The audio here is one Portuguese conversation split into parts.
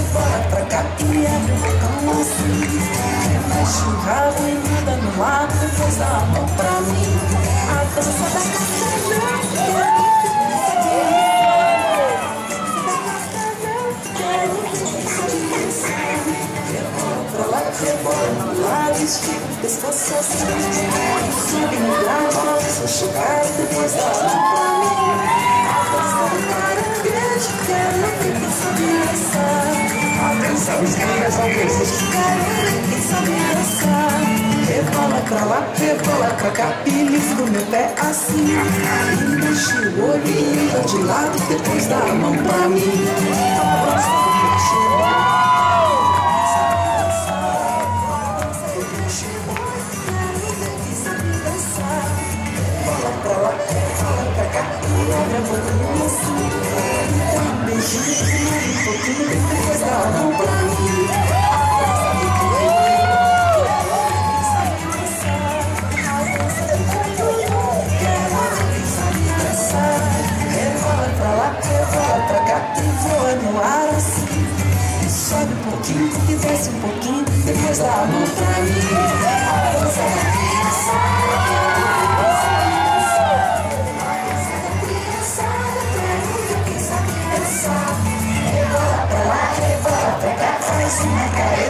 Rebola pra cá e abre o bocão assim Mexe o rabo e muda no lado Depois dá a mão pra mim A dança da castelã Rebola no o pescoço assim Sobe no grau, só chocar Depois dá a mão pra mim lá, rebola pra cá Belisco meu pé assim mexe o dá de lado Depois dá a mão pra mim A do a um pouquinho Depois dá a mão um pouquinho, depois dá a mão pra mim. A dança da criançada, pra lá, rebola pra cá, faz uma careta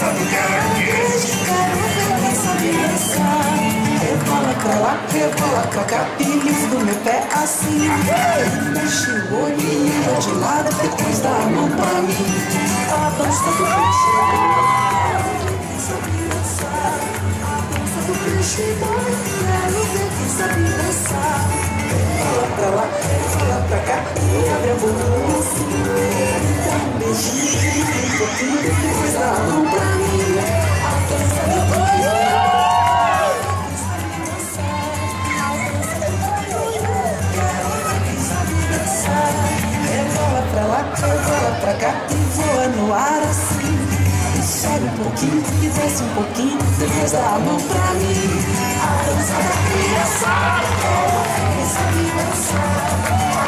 a do sabe pra lá, rebola pra cá, belisco meu pé assim. Mexe o olhinho, de lado, depois dá a mão pra mim. A dança do peixe. A dança do peixe pra cá e voa no ar assim. E sobe um pouquinho e desce um pouquinho, depois dá a mão pra mim. A dança da quero ver quem sabe dançar.